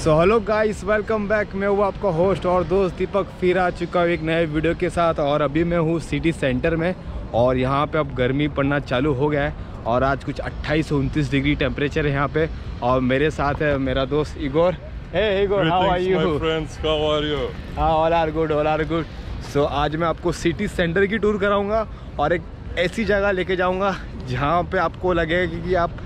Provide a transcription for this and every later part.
So hello guys welcome back मैं हूँ आपका होस्ट और दोस्त दीपक. फिर आ चुका हूँ एक नए वीडियो के साथ और अभी मैं हूँ सिटी सेंटर में और यहाँ पे अब गर्मी पड़ना चालू हो गया है और आज कुछ अट्ठाईस उनतीस डिग्री टेम्परेचर है यहाँ पे और मेरे साथ है मेरा दोस्त Igor hey Igor how are you my friends. How are you? हाँ all are good all are good so आज मैं आपको सिटी सेंटर की टूर कराऊँगा और एक ऐसी जगह लेके जाऊँगा जहाँ पे आपको लगेगा कि, कि आप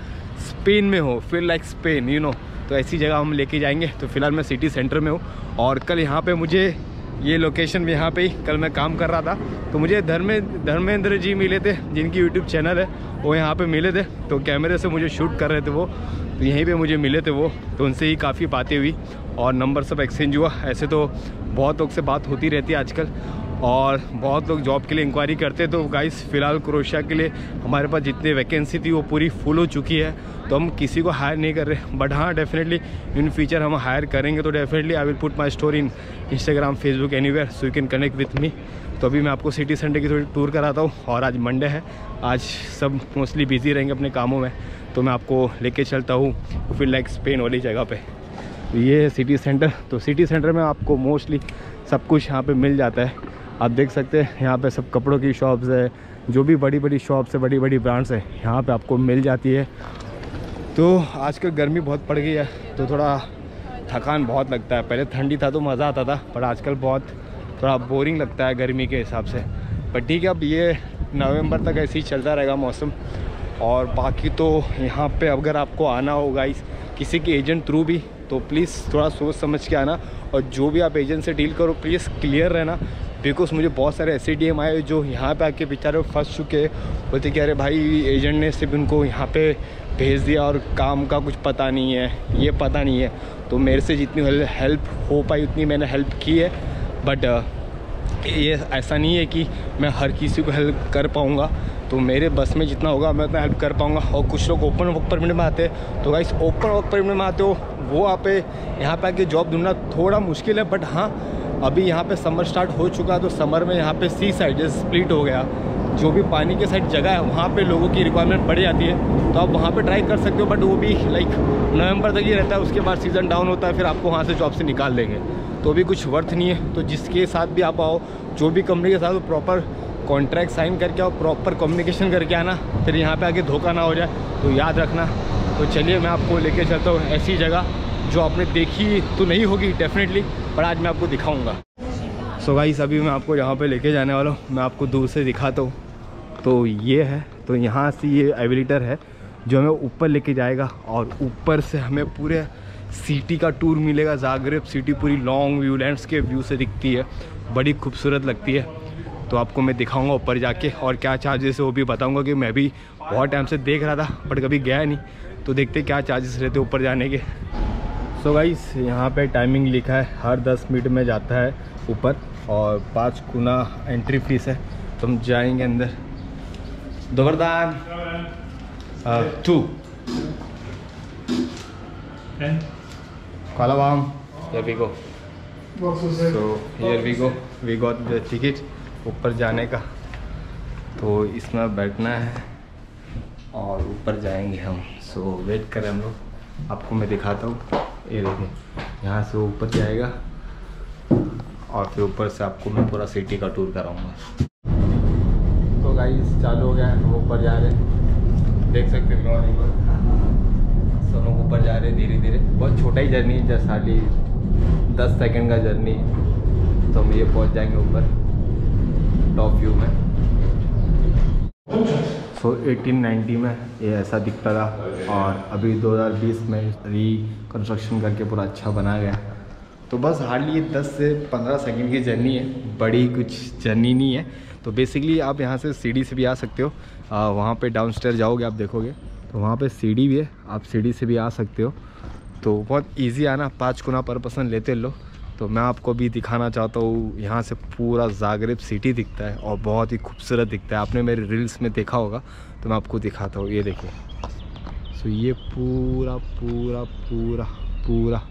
स्पेन में हो. Feel like Spain you know तो ऐसी जगह हम लेके जाएँगे। तो फ़िलहाल मैं सिटी सेंटर में हूँ और कल यहाँ पे मुझे ये लोकेशन में यहाँ पे ही, कल मैं काम कर रहा था। तो मुझे धर्मे, धर्मेंद्र जी मिले थे, जिनकी यूट्यूब चैनल है, वो यहाँ पे मिले थे। तो कैमरे से मुझे शूट कर रहे थे वो। तो यहीं पे मुझे मिले थे वो। तो उनसे ही काफ़ी बातें हुई और नंबर सब एक्सचेंज हुआ। ऐसे तो बहुत लोग से बात होती रहती है आजकल। और बहुत लोग जॉब के लिए इंक्वायरी करते तो गाइस फ़िलहाल क्रोशिया के लिए हमारे पास जितनी वैकेंसी थी, वो पूरी फुल हो चुकी है। तो हम किसी को हायर नहीं कर रहे बट हाँ डेफिनेटली इन फ्यूचर हम हायर करेंगे। तो definitely I will put my story in Instagram Facebook anywhere so you can connect with me तो अभी मैं आपको सिटी सेंटर की थोड़ी टूर कराता हूँ। और आज मंडे है। आज सब मोस्टली बिज़ी रहेंगे अपने कामों में। तो मैं आपको लेके चलता हूँ। फिर लाइक स्पेन वाली जगह पे। तो ये है सिटी सेंटर तो सिटी सेंटर में आपको मोस्टली सब कुछ यहाँ पे मिल जाता है। आप देख सकते हैं, यहाँ पे सब कपड़ों की शॉप्स है, जो भी बड़ी बड़ी शॉप्स है बड़ी बड़ी ब्रांड्स है, यहाँ पे आपको मिल जाती है। तो आजकल गर्मी बहुत पड़ गई है तो थोड़ा थकान बहुत लगता है। पहले ठंडी था तो मज़ा आता था, पर आजकल बहुत थोड़ा बोरिंग लगता है गर्मी के हिसाब से। पर ठीक है, अब ये नवंबर तक ऐसे ही चलता रहेगा मौसम। और बाकी तो यहाँ पे अगर आपको आना होगा इस किसी के एजेंट थ्रू भी तो प्लीज़ थोड़ा सोच समझ के आना। और जो भी आप एजेंट से डील करो, प्लीज़ क्लियर रहना। बिकॉज़ मुझे बहुत सारे ऐसे डी आए जो यहाँ पे आके बेचारे फंस चुके बोलते कि, अरे भाई, एजेंट ने सिर्फ़ उनको यहाँ पे भेज दिया और काम का कुछ पता नहीं है, ये पता नहीं है। तो मेरे से जितनी हेल्प हो पाई, उतनी मैंने हेल्प की है। बट ये ऐसा नहीं है कि मैं हर किसी को हेल्प कर पाऊँगा। तो मेरे बस में जितना होगा, मैं उतना हेल्प कर पाऊँगा। और कुछ लोग ओपन वर्क परमिट में आते। हैं तो गाइस ओपन वर्क परमिट में आते हो, वो आप यहाँ पे आके जॉब ढूंढना थोड़ा मुश्किल है। बट हाँ अभी यहाँ पे समर स्टार्ट हो चुका तो समर में यहाँ पे सी साइड जैसे स्प्लिट हो गया। जो भी पानी के साइड जगह है, वहाँ पे लोगों की रिक्वायरमेंट बढ़ जाती है। तो आप वहाँ पे ट्राई कर सकते हो बट वो भी लाइक नवंबर तक ही रहता है, उसके बाद सीज़न डाउन होता है, फिर आपको वहाँ से जॉब से निकाल देंगे। तो भी कुछ वर्थ नहीं है। तो जिसके साथ भी आप आओ, जो भी कंपनी के साथ प्रॉपर कॉन्ट्रैक्ट साइन करके आओ प्रॉपर कम्युनिकेशन करके आना, फिर यहाँ पर आके धोखा ना हो जाए तो याद रखना। तो चलिए, मैं आपको लेके चलता हूँ ऐसी जगह, जो आपने देखी तो नहीं होगी डेफिनेटली पर आज मैं आपको दिखाऊँगा। सो so गाइस अभी मैं आपको यहाँ पे लेके जाने वाला हूँ। मैं आपको दूर से दिखाता हूँ। तो ये है तो यहाँ से ये एविलेटर है, जो हमें ऊपर लेके जाएगा और ऊपर से हमें पूरे सिटी का टूर मिलेगा। जागरेब सिटी पूरी लॉन्ग व्यू लैंड्स के व्यू से दिखती है। बड़ी खूबसूरत लगती है। तो आपको मैं दिखाऊँगा ऊपर जाके और क्या चार्जेस है वो भी बताऊँगा कि मैं भी बहुत टाइम से देख रहा था बट कभी गया नहीं। तो देखते क्या चार्जेस रहते ऊपर जाने के। सो so गाइस यहाँ पे टाइमिंग लिखा है हर 10 मिनट में जाता है ऊपर और पाँच गुना एंट्री फ़ीस है। तो हम जाएँगे अंदर। दोबरदान टू Kalawam. Here we go. So here we go. We got the ticket ऊपर जाने का। तो इसमें बैठना है और ऊपर जाएँगे हम। सो so, वेट करें हम लोग। आपको मैं दिखाता हूँ। ये देखिए, यहाँ से ऊपर जाएगा और फिर ऊपर से आपको मैं पूरा सिटी का टूर कराऊँगा। तो गाइस चालू हो गया हम ऊपर जा रहे हैं। देख सकते हैं सब लोग ऊपर जा रहे हैं धीरे धीरे बहुत छोटा ही जर्नी है जस्ट खाली दस सेकेंड का जर्नी तो हम ये पहुँच जाएँगे ऊपर टॉप व्यू में। सो so, 1890 में ये ऐसा दिखता था और अभी 2020 में रिकन्स्ट्रक्शन करके पूरा अच्छा बना गया। तो बस हार्डली 10 से 15 सेकंड की जर्नी है बड़ी कुछ जर्नी नहीं है। तो बेसिकली आप यहाँ से सीढ़ी से भी आ सकते हो। आ, वहाँ पे डाउन जाओगे आप देखोगे। तो वहाँ पे सीढ़ी भी है आप सीढ़ी से भी आ सकते हो। तो बहुत इजी आना पाँच गुना पर पर्सन लेते लो। तो मैं आपको भी दिखाना चाहता हूँ, यहाँ से पूरा जागरेब सिटी दिखता है और बहुत ही खूबसूरत दिखता है। आपने मेरे रील्स में देखा होगा तो मैं आपको दिखाता हूँ। ये देखिए। सो ये पूरा पूरा पूरा पूरा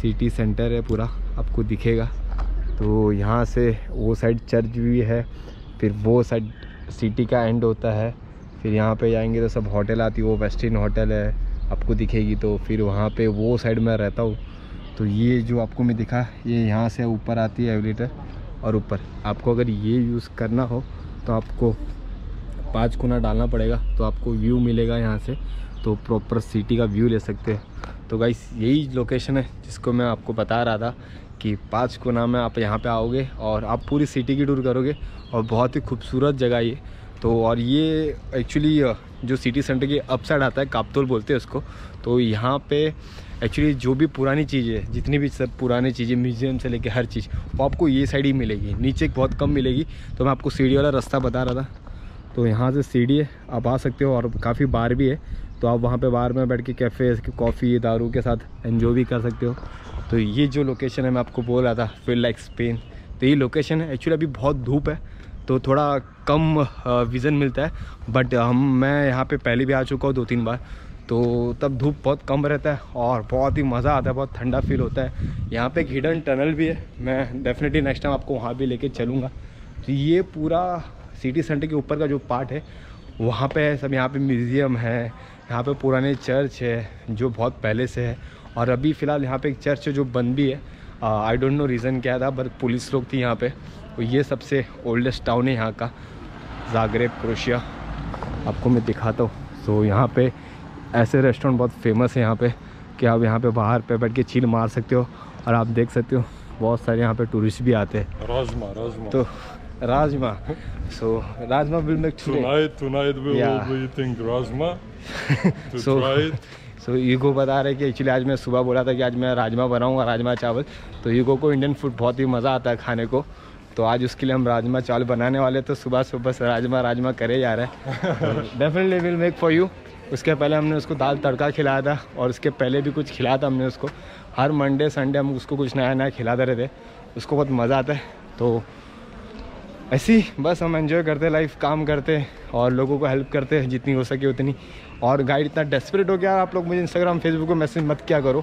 सिटी सेंटर है पूरा। आपको दिखेगा। तो यहाँ से वो साइड चर्च भी है, फिर वो साइड सिटी का एंड होता है। फिर यहाँ पे जाएँगे तो सब होटल आती है, वो वेस्टर्न होटल है। आपको दिखेगी तो फिर वहाँ पे वो साइड में रहता हूँ। तो ये जो आपको मैं दिखा, ये यहाँ से ऊपर आती है एवलेटर और ऊपर। आपको अगर ये यूज़ करना हो तो आपको पाँच कोना डालना पड़ेगा तो आपको व्यू मिलेगा यहाँ से। तो प्रॉपर सिटी का व्यू ले सकते हैं। तो गाइस यही लोकेशन है, जिसको मैं आपको बता रहा था कि पाँच कोना में आप यहाँ पे आओगे और आप पूरी सिटी की टूर करोगे और बहुत ही खूबसूरत जगह ये। तो और ये एक्चुअली जो सिटी सेंटर की अप साइड आता है कापतोल बोलते हैं उसको तो यहाँ पे एक्चुअली जो भी पुरानी चीज़ें, जितनी भी सब पुरानी चीज़ें म्यूज़ियम से लेके हर चीज़, वो आपको ये साइड ही मिलेगी। नीचे बहुत कम मिलेगी। तो मैं आपको सीढ़ी वाला रास्ता बता रहा था। तो यहाँ से सीढ़ी है, आप आ सकते हो और काफ़ी बार भी है। तो आप वहाँ पे बार में बैठ के कैफ़े कॉफ़ी दारू के साथ एंजॉय भी कर सकते हो। तो ये जो लोकेशन है, मैं आपको बोल रहा था फील लाइक स्पेन तो ये लोकेशन है एक्चुअली अभी बहुत धूप है। तो थोड़ा कम विज़न मिलता है। बट हम, मैं यहाँ पे पहले भी आ चुका हूँ दो तीन बार। तो तब धूप बहुत कम रहता है और बहुत ही मज़ा आता है, बहुत ठंडा फील होता है। यहाँ पे एक हिडन टनल भी है। मैं डेफिनेटली नेक्स्ट टाइम आपको वहाँ भी लेके चलूँगा। तो ये पूरा सिटी सेंटर के ऊपर का जो पार्ट है, वहाँ पे सब। यहाँ पे म्यूज़ियम है, यहाँ पे पुराने चर्च है, जो बहुत पहले से है। और अभी फ़िलहाल यहाँ पे एक चर्च है जो बंद भी है। आई डोंट नो रीज़न क्या था बट पुलिस लोग थी यहाँ पे। तो ये सबसे ओल्डेस्ट टाउन है यहाँ का जागरेब क्रोशिया आपको मैं दिखाता हूँ। सो यहाँ पे ऐसे रेस्टोरेंट बहुत फ़ेमस है यहाँ पे कि आप यहाँ पे बाहर पे बैठ के चील मार सकते हो और आप देख सकते हो बहुत सारे यहाँ पे टूरिस्ट भी आते हैं। राजमा राजमा। तो rajma. So rajma will make tonight tonight we Yeah. will be eating rajma to So- try it so Igor बता रहे कि एक्चुअली आज मैं सुबह बोला था कि आज मैं राजमा बनाऊँगा राजमा चावल। तो ईगो को इंडियन फ़ूड बहुत ही मज़ा आता है खाने को। तो आज उसके लिए हम राजमा चावल बनाने वाले तो सुबह सुबह से राजमा राजमा करे जा रहे हैं। Definitely will make for you उसके पहले हमने उसको दाल तड़का खिलाया था और उसके पहले भी कुछ खिलाया था हमने उसको। हर मंडे संडे हम उसको कुछ नया नया खिलाते रहते उसको बहुत मज़ा आता है। तो ऐसे, बस हम एंजॉय करते लाइफ काम करते और लोगों को हेल्प करते जितनी हो सके उतनी। और गाइड इतना डेस्परेट हो गया आप लोग मुझे इंस्टाग्राम फेसबुक पे मैसेज मत क्या करो।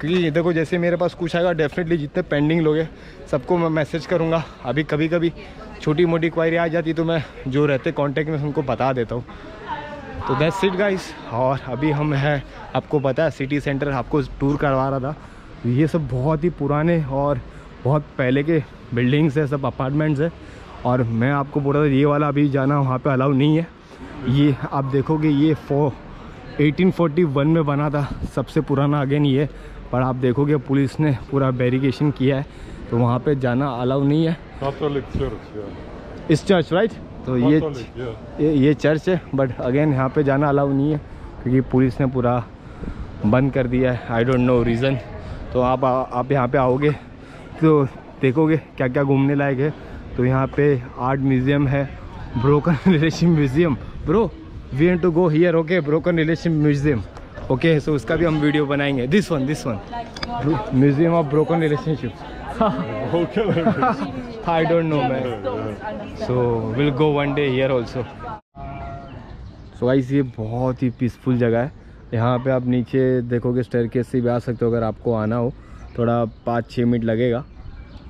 क्योंकि देखो, जैसे मेरे पास कुछ आएगा डेफिनेटली जितने पेंडिंग लोग हैं, सबको मैं मैसेज करूँगा। अभी कभी कभी छोटी मोटी क्वायरी आ जाती तो मैं जो रहते कांटेक्ट में, उनको बता देता हूँ। तो दैट्स इट गाइस और अभी हम हैं, आपको पता है सिटी सेंटर आपको टूर करवा रहा था। ये सब बहुत ही पुराने और बहुत पहले के बिल्डिंग्स है, सब अपार्टमेंट्स है। और मैं आपको बोल रहा था ये वाला अभी जाना वहाँ पे अलाउ नहीं है। ये आप देखोगे ये फो 1841 में बना था। सबसे पुराना अगेन ये पर आप देखोगे पुलिस ने पूरा बैरिकेशन किया है। तो वहाँ पे जाना अलाउ नहीं है। इस चर्च राइट तो ये ये ये चर्च है। बट अगेन यहाँ पे जाना अलाउ नहीं है। क्योंकि पुलिस ने पूरा बंद कर दिया है। आई डोंट नो रीज़न तो आप आप यहाँ पे आओगे तो देखोगे क्या क्या घूमने लायक है। तो यहाँ पे आर्ट म्यूज़ियम है broken relation museum. Bro we want to go here okay broken relation museum. Okay so उसका भी हम वीडियो बनाएँगे। This one this one museum of broken relationship I don't know man so will go one day here also so guys ये बहुत ही peaceful जगह है। यहाँ पे आप नीचे देखोगे स्टेयर से भी आ सकते हो अगर आपको आना हो। थोड़ा पाँच छः मिनट लगेगा।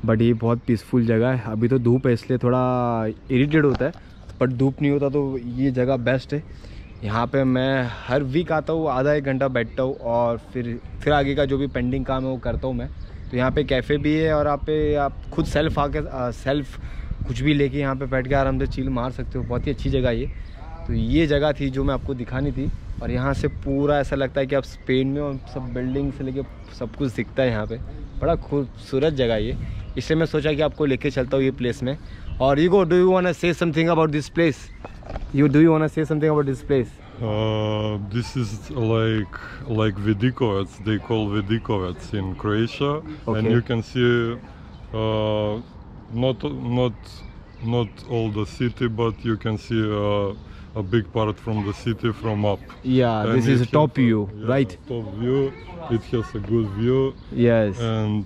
बट ये बहुत पीसफुल जगह है। अभी तो धूप है, इसलिए थोड़ा इरीटेड होता है। बट धूप नहीं होता तो ये जगह बेस्ट है। यहाँ पे मैं हर वीक आता हूँ, आधा एक घंटा बैठता हूँ और फिर फिर आगे का जो भी पेंडिंग काम है वो करता हूँ मैं। तो यहाँ पे कैफ़े भी है और आप पे आप खुद सेल्फ आके सेल्फ कुछ भी लेके यहाँ पे बैठ के आराम से चील मार सकते हो। बहुत ही अच्छी जगह ये। तो ये जगह थी जो मैं आपको दिखानी थी। और यहाँ से पूरा ऐसा लगता है कि आप स्पेन में और सब बिल्डिंग से लेके सब कुछ दिखता है यहाँ पे। बड़ा खूबसूरत जगह ये। इसलिए मैं सोचा कि आपको लेके चलता हूँ ये प्लेस में और you go do you want say something about this place you do you want say something about this place Uh, this is like like Vidikovets. They call Vidikovets in Croatia, Okay. and you can see uh, not not not all the city, but you can see uh, a big part from the city from up. Yeah, And this is it top has a- view, yeah, right? Top view. It has a good view, Yes. and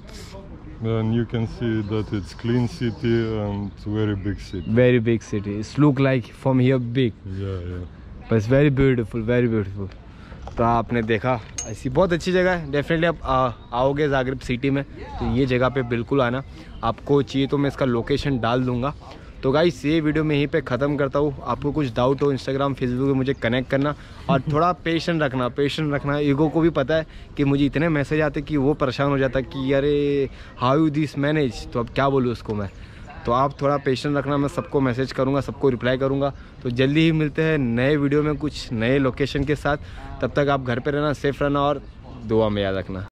Then you can see that it's clean city and very big city. Very big city. It's look like from here big. Yeah, yeah. but it's very beautiful very beautiful तो आपने देखा ऐसी बहुत अच्छी जगह है definitely आप आ, आओगे जागरब सिटी में तो ये जगह पे बिल्कुल आना आपको चाहिए तो मैं इसका लोकेशन डाल दूँगा तो गाइस ये वीडियो मैं यहीं पे ख़त्म करता हूँ। आपको कुछ डाउट हो इंस्टाग्राम फेसबुक में मुझे कनेक्ट करना और थोड़ा पेशेंट रखना पेशेंट रखना। ईगो को भी पता है कि मुझे इतने मैसेज आते कि वो परेशान हो जाता कि, अरे हाउ यू दिस मैनेज तो अब क्या बोलूँ उसको मैं? तो आप थोड़ा पेशेंट रखना, मैं सबको मैसेज करूँगा, सबको रिप्लाई करूँगा। तो जल्दी ही मिलते हैं नए वीडियो में कुछ नए लोकेशन के साथ। तब तक आप घर पर रहना सेफ़ रहना और दुआ में याद रखना।